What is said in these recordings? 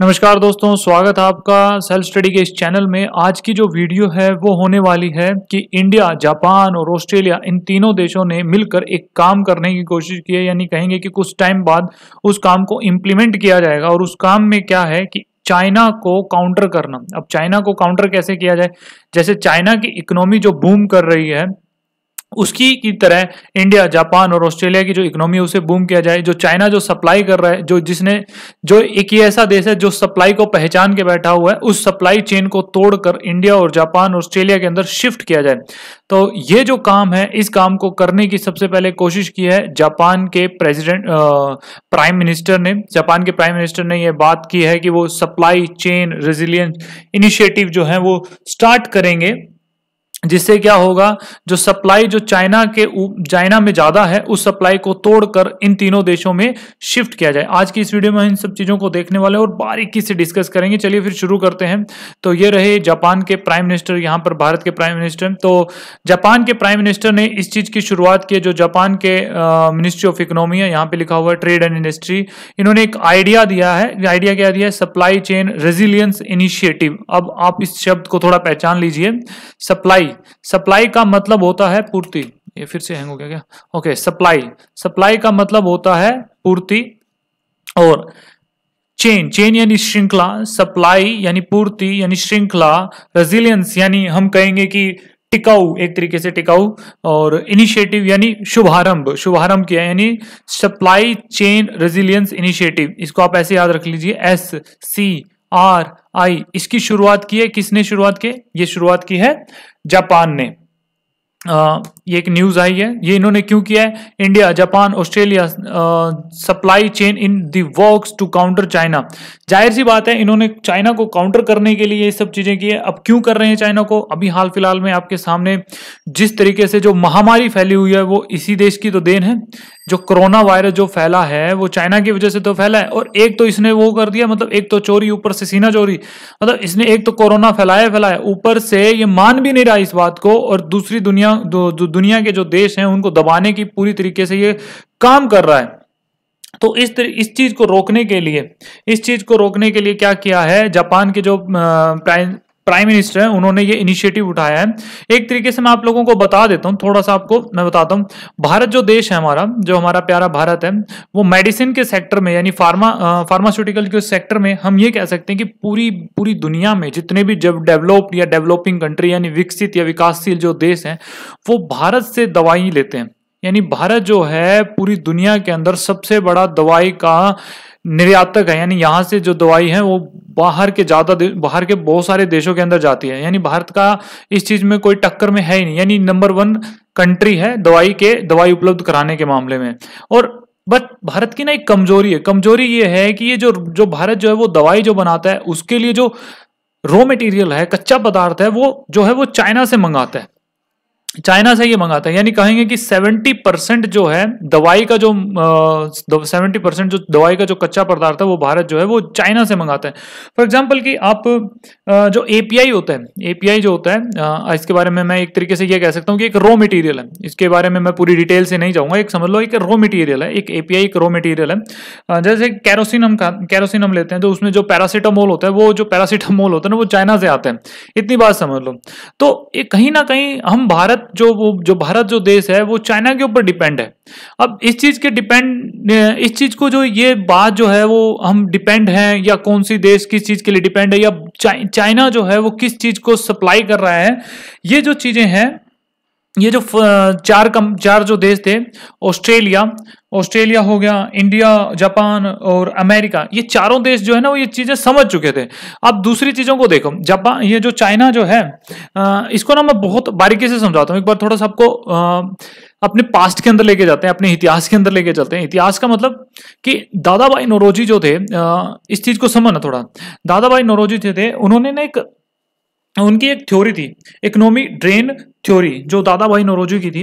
नमस्कार दोस्तों, स्वागत है आपका सेल्फ स्टडी के इस चैनल में। आज की जो वीडियो है, वो होने वाली है कि इंडिया जापान और ऑस्ट्रेलिया इन तीनों देशों ने मिलकर एक काम करने की कोशिश की है। यानी कहेंगे कि कुछ टाइम बाद उस काम को इम्प्लीमेंट किया जाएगा और उस काम में क्या है कि चाइना को काउंटर करना। अब चाइना को काउंटर कैसे किया जाए? जैसे चाइना की इकोनॉमी जो बूम कर रही है उसकी की तरह इंडिया जापान और ऑस्ट्रेलिया की जो इकोनॉमी है, उसे बूम किया जाए, जो चाइना जो सप्लाई कर रहा है, जो जिसने, जो एक ही ऐसा देश है जो सप्लाई को पहचान के बैठा हुआ है, उस सप्लाई चेन को तोड़कर इंडिया और जापान ऑस्ट्रेलिया के अंदर शिफ्ट किया जाए। तो ये जो काम है, इस काम को करने की सबसे पहले कोशिश की है जापान के प्रेसिडेंट प्राइम मिनिस्टर ने। जापान के प्राइम मिनिस्टर ने यह बात की है कि वो सप्लाई चेन रेजिलियंस इनिशिएटिव जो है वो स्टार्ट करेंगे। जिससे क्या होगा, जो सप्लाई जो चाइना के चाइना में ज़्यादा है, उस सप्लाई को तोड़कर इन तीनों देशों में शिफ्ट किया जाए। आज की इस वीडियो में इन सब चीज़ों को देखने वाले और बारीकी से डिस्कस करेंगे। चलिए फिर शुरू करते हैं। तो ये रहे जापान के प्राइम मिनिस्टर यहाँ पर भारत के प्राइम मिनिस्टर तो जापान के प्राइम मिनिस्टर ने इस चीज़ की शुरुआत की जो जापान के मिनिस्ट्री ऑफ़ इकोनॉमी है, यहाँ पे लिखा हुआ है ट्रेड एंड इंडस्ट्री इन्होंने एक आइडिया दिया है आइडिया क्या दिया है? सप्लाई चेन रेजिलियंस इनिशिएटिव अब आप इस शब्द को थोड़ा पहचान लीजिए। सप्लाई सप्लाई का मतलब होता है पूर्ति। ये फिर से हैंग हो गया क्या? ओके सप्लाई सप्लाई का मतलब होता है पूर्ति और चेन चेन यानी श्रृंखला सप्लाई यानी पूर्ति यानी श्रृंखला रेजिलियंस यानी हम कहेंगे कि टिकाऊ, एक तरीके से टिकाऊ और इनिशिएटिव यानी शुभारंभ। शुभारंभ किया यानी सप्लाई चेन रेजिलियंस इनिशिएटिव इसको आप ऐसे याद रख लीजिए एस सी आर आई इसकी शुरुआत की है किसने शुरुआत की? ये शुरुआत की है जापान ने। आ, ये एक न्यूज़ आई है। ये इन्होंने क्यों किया है? India Japan Australia supply chain in the works to counter China ज़ाहिर सी बात है इन्होंने चाइना को काउंटर करने के लिए ये सब चीज़ें की है। अब क्यों कर रहे हैं चाइना को? अभी हाल फ़िलहाल में आपके सामने जिस तरीके से जो महामारी फैली हुई है वो इसी देश की तो देन है। जो कोरोना वायरस जो फैला है वो चाइना की वजह से तो फैला है और एक तो इसने वो कर दिया मतलब एक तो चोरी ऊपर से सीना चोरी मतलब इसने एक तो कोरोना फैलाया फैलाया ऊपर से ये मान भी नहीं रहा इस बात को और दूसरी दुनिया दु, दु, दुनिया के जो देश हैं उनको दबाने की पूरी तरीके से ये काम कर रहा है। तो इस इस चीज़ को रोकने के लिए इस चीज़ को रोकने के लिए क्या किया है जापान के जो प्राइम मिनिस्टर है, उन्होंने ये इनिशिएटिव उठाया है। एक तरीके से मैं आप लोगों को बता देता हूँ, थोड़ा सा आपको मैं बताता हूँ। भारत जो देश है हमारा, जो हमारा प्यारा भारत है, वो मेडिसिन के सेक्टर में, यानी फार्मा फार्मास्यूटिकल के सेक्टर में हम ये कह सकते हैं कि पूरी पूरी दुनिया में जितने भी जब डेवलप्ड या डेवलपिंग कंट्री यानी विकसित या विकासशील जो देश हैं, वो भारत से दवाई लेते हैं। यानी भारत जो है, पूरी दुनिया के अंदर सबसे बड़ा दवाई का निर्यातक है। यानी यहाँ से जो दवाई है, वो बाहर के ज़्यादा बाहर के बहुत सारे देशों के अंदर जाती है। यानी भारत का इस चीज़ में कोई टक्कर में है ही नहीं। यानी नंबर वन कंट्री है दवाई के, दवाई उपलब्ध कराने के मामले में। और बट भारत की ना एक कमज़ोरी है। कमज़ोरी ये है कि ये जो जो भारत जो है, वो दवाई जो बनाता है, उसके लिए जो रॉ मटेरियल है, कच्चा पदार्थ है, वो जो है, वो चाइना से मंगाता है। चाइना से ये मंगाता है। यानी कहेंगे कि 70 परसेंट जो है, दवाई का जो सेवेंटी परसेंट जो दवाई का जो कच्चा पदार्थ है, वो भारत जो है, वो चाइना से मंगाता है। फॉर एग्जांपल कि आप जो एपीआई होता है एपीआई जो होता है इसके बारे में मैं एक तरीके से ये कह सकता हूँ कि एक रॉ मटेरियल है। इसके बारे में मैं पूरी डिटेल से नहीं जाऊँगा। एक समझ लो, एक रॉ मटीरियल है, एक एपीआई एक रॉ मटीरियल है। जैसे कैरोसिन हम कैरोसिन हम लेते हैं तो उसमें जो पैरासीटामोल होता है, वो जो पैरासिटामोल होता है ना, वो चाइना से आते हैं। इतनी बात समझ लो। तो कहीं ना कहीं हम भारत जो वो, जो भारत जो देश है, वो चाइना के ऊपर डिपेंड है। अब इस चीज़ के डिपेंड इस चीज़ को जो ये बात जो है, वो हम डिपेंड हैं या कौन सी देश किस चीज़ के लिए डिपेंड है या चाइना जो है, वो किस चीज़ को सप्लाई कर रहा है, ये जो चीज़ें हैं ये जो चार कम, चार जो देश थे, ऑस्ट्रेलिया ऑस्ट्रेलिया हो गया, इंडिया, जापान और अमेरिका, ये चारों देश जो है ना, वो ये चीज़ें समझ चुके थे। अब दूसरी चीज़ों को देखो, जापान, ये जो चाइना जो है इसको ना मैं बहुत बारीकी से समझाता हूँ, एक बार थोड़ा सा आपको अपने पास्ट के अंदर लेके जाते हैं, अपने इतिहास के अंदर लेके चलते हैं। इतिहास का मतलब कि दादा भाई नोरोजी जो थे इस चीज़ को समझना थोड़ा। दादा भाई नोरोजी थे, उन्होंने ना एक उनकी एक थ्योरी थी, इकोनॉमी ड्रेन थ्योरी, जो दादा भाई नौरोजी की थी।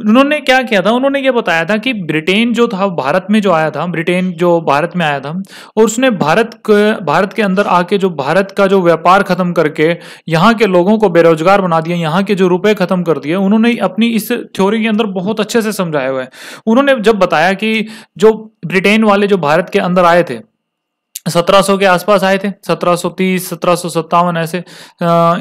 उन्होंने क्या किया था? उन्होंने ये बताया था कि ब्रिटेन जो था, भारत में जो आया था, ब्रिटेन जो भारत में आया था, और उसने भारत के भारत के अंदर आके जो भारत का जो व्यापार खत्म करके यहाँ के लोगों को बेरोजगार बना दिया, यहाँ के जो रुपए खत्म कर दिए, उन्होंने अपनी इस थ्योरी के अंदर बहुत अच्छे से समझाया हुआ है। उन्होंने जब बताया कि जो ब्रिटेन वाले जो भारत के अंदर आए थे 1700 के आसपास आए थे 1730 1757 ऐसे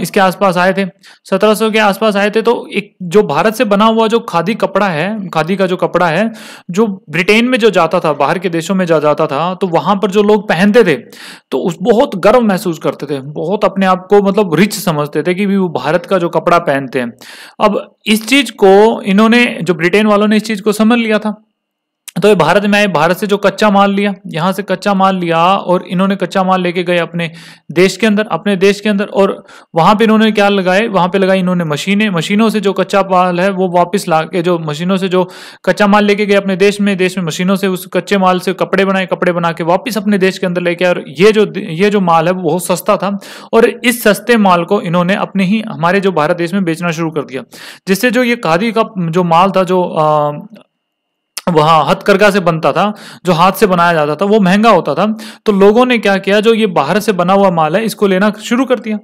इसके आसपास आए थे। 1700 के आसपास आए थे तो एक जो भारत से बना हुआ जो खादी कपड़ा है, खादी का जो कपड़ा है, जो ब्रिटेन में जो जाता था, बाहर के देशों में जा, जाता था तो वहाँ पर जो लोग पहनते थे तो उस बहुत गर्व महसूस करते थे, बहुत अपने आप को मतलब रिच समझते थे कि वो भारत का जो कपड़ा पहनते हैं। अब इस चीज़ को इन्होंने, जो ब्रिटेन वालों ने इस चीज़ को समझ लिया था। तो भारत में आए, भारत से जो कच्चा माल लिया, यहाँ से कच्चा माल लिया और इन्होंने कच्चा माल लेके गए अपने देश के अंदर, अपने देश के अंदर और वहाँ पे इन्होंने क्या लगाए? वहाँ पे लगाई इन्होंने मशीनें, मशीनों से जो कच्चा माल है वो वापस ला के जो मशीनों से जो कच्चा माल लेके गए अपने देश में देश में मशीनों से उस कच्चे माल से कपड़े बनाए, कपड़े बना के वापिस अपने देश के अंदर लेके और ये जो ये जो माल है वो बहुत सस्ता था और इस सस्ते माल को इन्होंने अपने ही, हमारे जो भारत देश में बेचना शुरू कर दिया। जिससे जो ये खादी का जो माल था, जो वहाँ हथकरघा से बनता था, जो हाथ से बनाया जाता था, वो महँगा होता था। तो लोगों ने क्या किया, जो ये बाहर से बना हुआ माल है, इसको लेना शुरू कर दिया।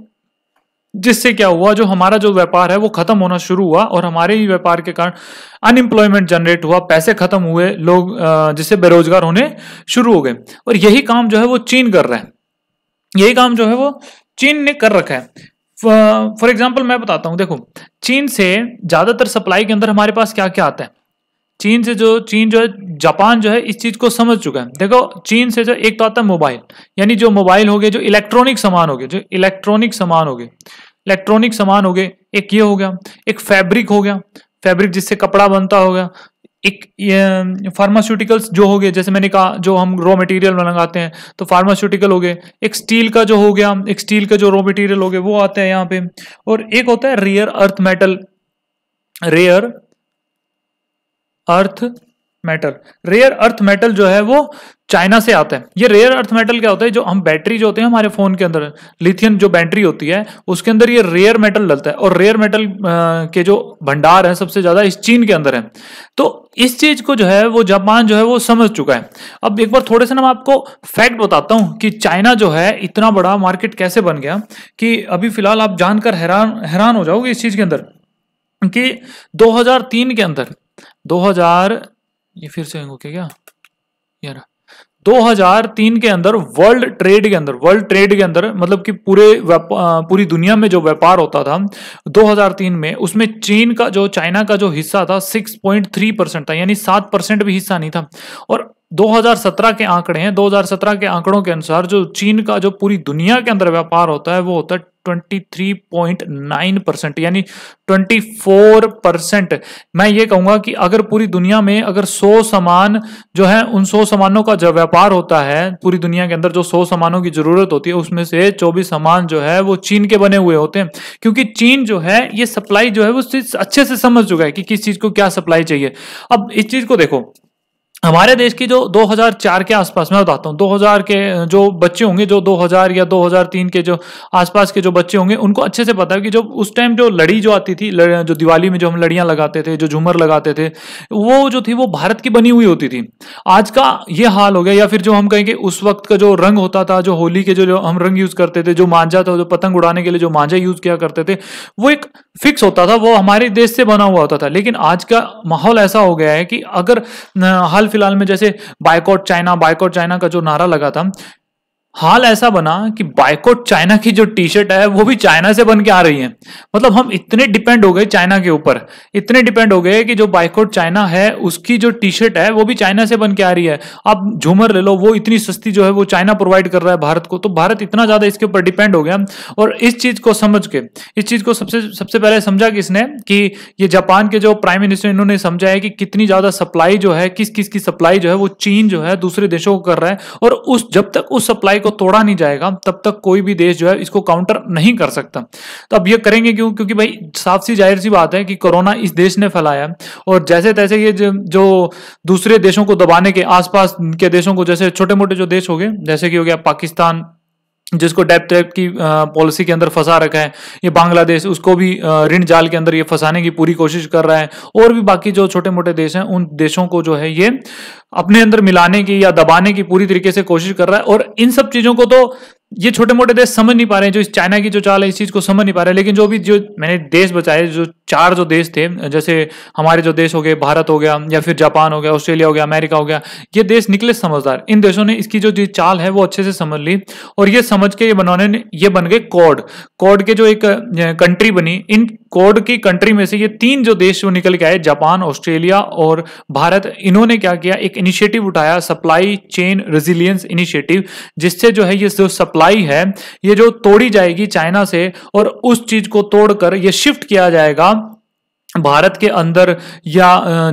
जिससे क्या हुआ, जो हमारा जो व्यापार है, वो खत्म होना शुरू हुआ और हमारे ही व्यापार के कारण अनएम्प्लॉयमेंट जनरेट हुआ, पैसे खत्म हुए, लोग जिससे बेरोजगार होने शुरू हो गए। और यही काम जो है, वो चीन कर रहा है। यही काम जो है, वो चीन ने कर रखा है। फॉर एग्ज़ाम्पल मैं बताता हूँ, देखो, चीन से ज़्यादातर सप्लाई के अंदर हमारे पास क्या क्या आता है? चीन से जो, चीन जो है, जापान जो है, इस चीज़ को समझ चुका है। देखो, चीन से जो, एक तो आता है मोबाइल। यानी जो मोबाइल हो गए, जो इलेक्ट्रॉनिक सामान हो गए, जो इलेक्ट्रॉनिक सामान हो गए। इलेक्ट्रॉनिक सामान हो गए, एक ये हो गया, एक फैब्रिक हो गया। फैब्रिक जिससे कपड़ा बनता हो गया। एक फार्मास्यूटिकल्स जो हो गए, जैसे मैंने कहा, जो हम रॉ मटेरियल लगाते हैं तो फार्मास्यूटिकल हो गए। एक स्टील का जो हो गया, एक स्टील का जो रॉ मटेरियल हो गए, वो आता है यहाँ पे। और एक होता है rare earth metal rare earth metal rare earth metal जो है वो चाइना से आता है। ये रेयर अर्थ मेटल क्या होता है? जो हम बैटरी जो होते हैं हमारे फ़ोन के अंदर लिथियम जो बैटरी होती है, उसके अंदर ये रेयर मेटल डलता है। और रेयर मेटल के जो भंडार है सबसे ज़्यादा इस चीन के अंदर है। तो इस चीज़ को जो है वो जापान जो है वो समझ चुका है। अब एक बार थोड़े से ना मैं आपको फैक्ट बताता हूँ कि चाइना जो है इतना बड़ा मार्केट कैसे बन गया कि अभी फ़िलहाल आप जानकर हैरान हैरान हो जाओगे इस चीज़ के अंदर कि 2003 के अंदर 2000 ये फिर से ओके क्या यार 2003 के अंदर वर्ल्ड ट्रेड के अंदर वर्ल्ड ट्रेड के अंदर मतलब कि पूरे पूरी दुनिया में जो व्यापार होता था 2003 में, उसमें चीन का जो, चाइना का जो हिस्सा था 6.3 परसेंट था, यानी 7 परसेंट भी हिस्सा नहीं था। और 2017 के आंकड़े हैं। 2017 के आंकड़ों के अनुसार जो चीन का, जो पूरी दुनिया के अंदर व्यापार होता है, वो होता है 23.9 परसेंट यानी 24 परसेंट मैं ये कहूँगा कि अगर पूरी दुनिया में अगर 100 सामान जो है, उन 100 सामानों का जो व्यापार होता है, पूरी दुनिया के अंदर जो 100 सामानों की ज़रूरत होती है, उसमें से 24 सामान जो है, वो चीन के बने हुए होते हैं। क्योंकि चीन जो है, ये सप्लाई जो है, वो अच्छे से समझ चुका है कि किस चीज़ को क्या सप्लाई चाहिए। अब इस चीज़ को देखो हमारे देश की जो 2004 के आसपास मैं बताता हूँ 2000 के जो बच्चे होंगे जो 2000 या 2003 के जो आसपास के जो बच्चे होंगे उनको अच्छे से पता है कि जो उस टाइम जो लड़ी जो आती थी जो दिवाली में जो हम लड़ियाँ लगाते थे जो झूमर लगाते थे वो जो थी वो भारत की बनी हुई होती थी। आज का ये हाल हो गया या फिर जो हम कहेंगे उस वक्त का जो रंग होता था जो होली के जो, जो हम रंग यूज़ करते थे जो मांझा था जो पतंग उड़ाने के लिए जो मांझा यूज़ किया करते थे वो एक फिक्स होता था वो हमारे देश से बना हुआ होता था। लेकिन आज का माहौल ऐसा हो गया है कि अगर हाल फ़िलहाल में जैसे बाइकआउट चाइना बाइकआउट चाइना का जो नारा लगा था हाल ऐसा बना कि बाइकोट चाइना की जो टी शर्ट है, वो भी चाइना से बन के आ रही है। मतलब हम इतने डिपेंड हो गए चाइना के ऊपर। इतने डिपेंड हो गए कि जो बाइकोट चाइना है, उसकी जो टी शर्ट है, वो भी चाइना से बन के आ रही है। अब झूमर ले लो, वो इतनी सस्ती जो है, वो चाइना प्रोवाइड कर रहा है भारत को। तो भारत इतना ज़्यादा इसके ऊपर डिपेंड हो गया। और इस चीज़ को समझ के, इस चीज़ को सबसे सबसे पहले समझा किसने कि ये जापान के जो प्राइम मिनिस्टर, इन्होंने समझा है कि कितनी ज़्यादा सप्लाई जो है किस किस की सप्लाई जो है, वो चीन जो है दूसरे देशों को कर रहा है। और उस, जब तक उस सप्लाई को तोड़ा नहीं जाएगा, तब तक कोई भी देश जो है इसको काउंटर नहीं कर सकता। तो अब ये करेंगे क्यों? क्योंकि भाई साफ़ सी ज़ाहिर सी बात है कि कोरोना इस देश ने फैलाया और जैसे तैसे ये जो दूसरे देशों को दबाने के आसपास के देशों को, जैसे छोटे मोटे जो देश हो गए, जैसे कि हो गया पाकिस्तान जिसको डेप ट्रैप की पॉलिसी के अंदर फंसा रखा है। ये बांग्लादेश उसको भी ऋण जाल के अंदर ये फंसाने की पूरी कोशिश कर रहा है। और भी बाकी जो छोटे मोटे देश हैं, उन देशों को जो है ये अपने अंदर मिलाने की या दबाने की पूरी तरीके से कोशिश कर रहा है। और इन सब चीज़ों को तो ये छोटे मोटे देश समझ नहीं पा रहे हैं, जो इस चाइना की जो चाल है, इस चीज़ को समझ नहीं पा रहे हैं। लेकिन जो भी, जो मैंने देश बचाए, जो चार जो देश थे, जैसे हमारे जो देश हो गए, भारत हो गया, या फिर जापान हो गया, ऑस्ट्रेलिया हो गया, अमेरिका हो गया, ये देश निकले समझदार। इन देशों ने इसकी जो चाल है, वो अच्छे से समझ ली और ये समझ के ये बनाने ये बन गए कोड। कोड के जो एक कंट्री बनी, इन कोड की कंट्री में से ये तीन जो देश जो निकल के आए, जापान, ऑस्ट्रेलिया और भारत, इन्होंने क्या किया? एक इनिशिएटिव उठाया सप्लाई चेन रेजिलियंस इनिशिएटिव जिससे जो है ये जो सप्लाई है, ये जो तोड़ी जाएगी चाइना से और उस चीज़ को तोड़कर ये शिफ्ट किया जाएगा भारत के अंदर या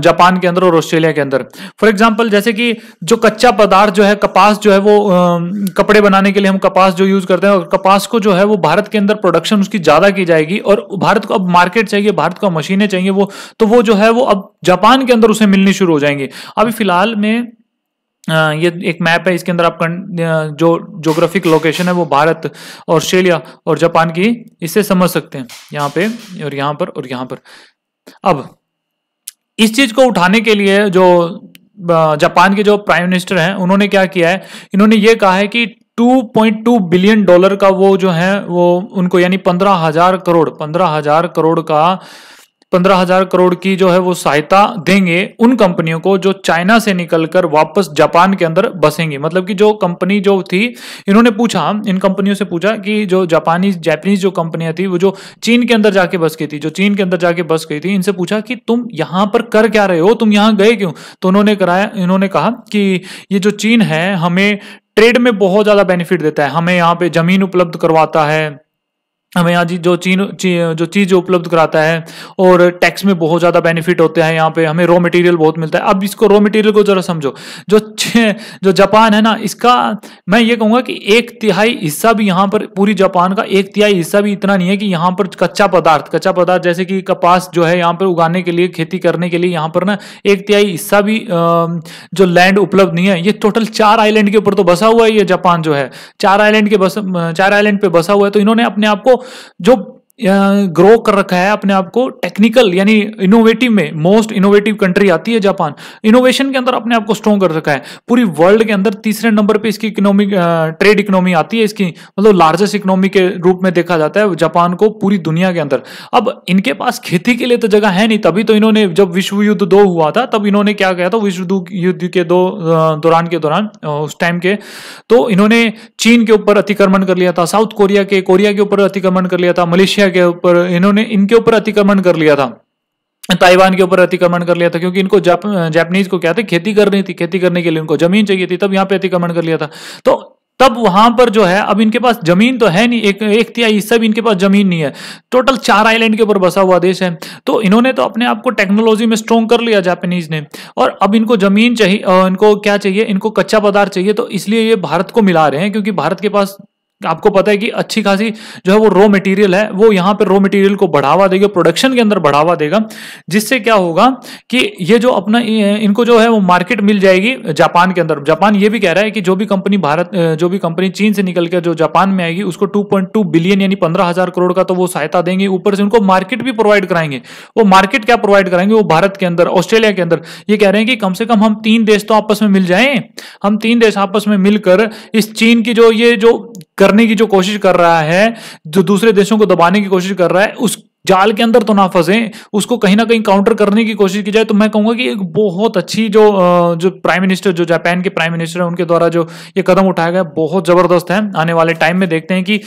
जापान के अंदर और ऑस्ट्रेलिया के अंदर। फॉर एग्ज़ाम्पल जैसे कि जो कच्चा पदार्थ जो है, कपास जो है वो कपड़े बनाने के लिए हम कपास जो यूज़ करते हैं और कपास को जो है वो भारत के अंदर प्रोडक्शन उसकी ज़्यादा की जाएगी और भारत को अब मार्केट चाहिए, भारत को मशीनें चाहिए वो तो वो जो है वो अब जापान के अंदर उसे मिलनी शुरू हो जाएँगी। अभी फ़िलहाल में ये एक मैप है, इसके अंदर आप जो जोग्राफिक लोकेशन है, वो भारत, ऑस्ट्रेलिया और जापान की इससे समझ सकते हैं। यहाँ पे और यहाँ पर और यहाँ पर। अब, इस चीज़ को उठाने के लिए जो जापान के जो प्राइम मिनिस्टर हैं, उन्होंने क्या किया है? इन्होंने ये कहा है कि 2.2 बिलियन डॉलर का वो जो है, वो उनको यानी पंद्रह हज़ार करोड़, पंद्रह हज़ार करोड़ का पंद्रह हज़ार करोड़ की जो है वो सहायता देंगे उन कंपनियों को जो चाइना से निकलकर वापस जापान के अंदर बसेंगी। मतलब कि जो कंपनी जो थी, इन्होंने पूछा, इन कंपनियों से पूछा कि जो जापानी जैपनीज जो कंपनियाँ थी, वो जो चीन के अंदर जाके बस गई थी, जो चीन के अंदर जाके बस गई थी, इनसे पूछा कि तुम यहाँ पर कर क्या रहे हो? तुम यहाँ गए क्यों? तो उन्होंने कराया, इन्होंने कहा कि ये जो चीन है, हमें ट्रेड में बहुत ज़्यादा बेनिफिट देता है, हमें यहाँ पे ज़मीन उपलब्ध करवाता है हमें यहाँ जी जो चीन जो चीज़ उपलब्ध कराता है और टैक्स में बहुत ज़्यादा बेनिफिट होते हैं, यहाँ पे हमें रॉ मटेरियल बहुत मिलता है। अब इसको रॉ मटेरियल को जरा समझो। जो जो जापान है ना, इसका, मैं ये कहूँगा कि एक तिहाई हिस्सा भी यहाँ पर, पूरी जापान का एक तिहाई हिस्सा भी इतना नहीं है कि यहाँ पर कच्चा पदार्थ कच्चा पदार्थ जैसे कि कपास जो है यहाँ पर उगाने के लिए, खेती करने के लिए यहाँ पर ना एक तिहाई हिस्सा भी जो लैंड उपलब्ध नहीं है। ये टोटल चार आइलैंड के ऊपर तो बसा हुआ है ये जापान जो है। चार आइलैंड के बस चार आइलैंड पे बसा हुआ है तो इन्होंने अपने आप को जो ग्रो कर रखा है अपने आप को टेक्निकल यानी इनोवेटिव में मोस्ट इनोवेटिव कंट्री आती है जापान। इनोवेशन के अंदर अपने आप को स्ट्रॉन्ग कर रखा है। पूरी वर्ल्ड के अंदर तीसरे नंबर पे इसकी इकोनॉमिक ट्रेड इकोनॉमी आती है। इसकी मतलब लार्जेस्ट इकोनॉमी के रूप में देखा जाता है जापान को पूरी दुनिया के अंदर। अब इनके पास खेती के लिए तो जगह है नहीं। तभी तो इन्होंने, जब विश्व युद्ध दो हुआ था, तब इन्होंने क्या कहा था? विश्व युद्ध के दो दौरान के दौरान उस टाइम के तो इन्होंने चीन के ऊपर अतिक्रमण कर लिया था, साउथ कोरिया के कोरिया के ऊपर अतिक्रमण कर लिया था, मलेशिया के ऊपर इन्होंने इनके ऊपर अतिक्रमण कर लिया था। ताइवान के ऊपर अतिक्रमण कर लिया था क्योंकि इनको जाप, जापानीज को क्या था खेती करनी थी खेती करने के लिए इनको ज़मीन चाहिए थी तब यहाँ पे अतिक्रमण कर लिया था। तो तब वहाँ पर जो है अब इनके पास ज़मीन तो है नहीं एक एक तिहाई हिस्सा भी इनके पास ज़मीन नहीं है। टोटल चार आइलैंड के ऊपर बसा हुआ देश है। तो इन्होंने तो अपने आप को टेक्नोलॉजी में स्ट्रॉन्ग कर लिया जापानीज ने। और अब इनको ज़मीन चाहिए इनको क्या चाहिए इनको कच्चा पदार्थ चाहिए तो इसलिए ये भारत को मिला रहे हैं क्योंकि भारत के पास आपको पता है कि अच्छी खासी जो है वो रॉ मटेरियल है, वो यहाँ पे रॉ मटेरियल को बढ़ावा देगा प्रोडक्शन के अंदर बढ़ावा देगा, जिससे क्या होगा कि ये जो अपना इनको जो है वो मार्केट मिल जाएगी जापान के अंदर। जापान ये भी कह रहा है कि जो भी कंपनी भारत जो भी कंपनी चीन से निकल कर जो जापान में आएगी, उसको टू बिलियन यानी पंद्रह करोड़ का तो वो सहायता देंगे। ऊपर से उनको मार्केट भी प्रोवाइड कराएँगे। वो मार्केट क्या प्रोवाइड कराएँगे? वो भारत के अंदर, ऑस्ट्रेलिया के अंदर। ये कह रहे हैं कि कम से कम हम तीन देश तो आपस में मिल जाए। हम तीन देश आपस में मिलकर इस चीन की जो ये जो करने की जो कोशिश कर रहा है, जो दूसरे देशों को दबाने की कोशिश कर रहा है, उस जाल के अंदर तो ना फंसे उसको कहीं ना कहीं काउंटर करने की कोशिश की जाए तो मैं कहूँगा कि एक बहुत अच्छी जो जो प्राइम मिनिस्टर जो जापान के प्राइम मिनिस्टर है, उनके द्वारा जो ये कदम उठाया गया, बहुत ज़बरदस्त है। आने वाले टाइम में देखते हैं कि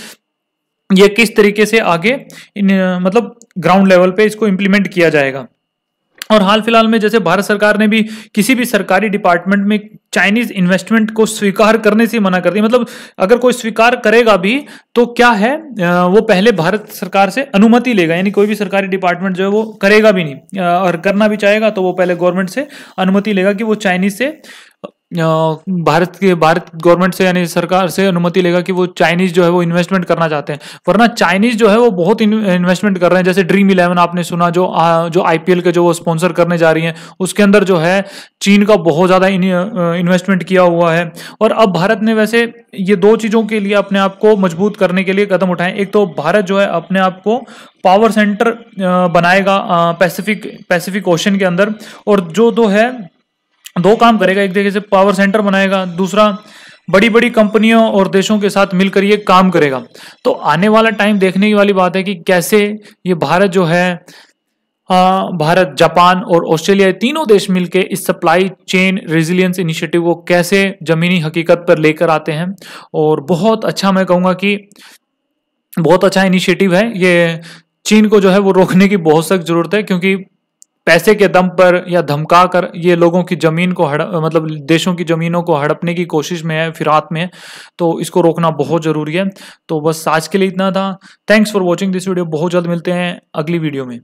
ये किस तरीके से आगे इन मतलब ग्राउंड लेवल पे इसको इम्प्लीमेंट किया जाएगा। और हाल फ़िलहाल में जैसे भारत सरकार ने भी किसी भी सरकारी डिपार्टमेंट में चाइनीज़ इन्वेस्टमेंट को स्वीकार करने से मना कर दिया। मतलब अगर कोई स्वीकार करेगा भी तो क्या है वो पहले भारत सरकार से अनुमति लेगा, यानी कोई भी सरकारी डिपार्टमेंट जो है वो करेगा भी नहीं। और करना भी चाहेगा तो वो पहले गवर्नमेंट से अनुमति लेगा कि वो चाइनीज़ से भारत के, भारत गवर्नमेंट से यानी सरकार से अनुमति लेगा कि वो चाइनीज़ जो है वो इन्वेस्टमेंट करना चाहते हैं। वरना चाइनीज़ जो है वो बहुत इन्वेस्टमेंट कर रहे हैं। जैसे ड्रीम इलेवन आपने सुना, जो जो आईपीएल के जो वो स्पॉन्सर करने जा रही हैं, उसके अंदर जो है चीन का बहुत ज़्यादा इन्वेस्टमेंट किया हुआ है। और अब भारत ने वैसे ये दो चीज़ों के लिए अपने आप को मज़बूत करने के लिए कदम उठाए। एक तो भारत जो है अपने आप को पावर सेंटर बनाएगा पैसिफिक पैसिफिक ओशन के अंदर। और जो दो है दो काम करेगा, एक तरीके से पावर सेंटर बनाएगा, दूसरा बड़ी बड़ी कंपनियों और देशों के साथ मिलकर ये काम करेगा। तो आने वाला टाइम देखने की वाली बात है कि कैसे ये भारत जो है भारत, जापान और ऑस्ट्रेलिया तीनों देश मिलकर इस सप्लाई चेन रेजिलियंस इनिशिएटिव को कैसे जमीनी हकीकत पर लेकर आते हैं। और बहुत अच्छा मैं कहूँगा कि बहुत अच्छा इनिशिएटिव है ये। चीन को जो है वो रोकने की बहुत सख्त ज़रूरत है, क्योंकि पैसे के दम पर या धमका कर ये लोगों की ज़मीन को हड़ मतलब देशों की जमीनों को हड़पने की कोशिश में है फिरात में है तो इसको रोकना बहुत ज़रूरी है। तो बस आज के लिए इतना था। Thanks for watching this video बहुत जल्द मिलते हैं अगली वीडियो में।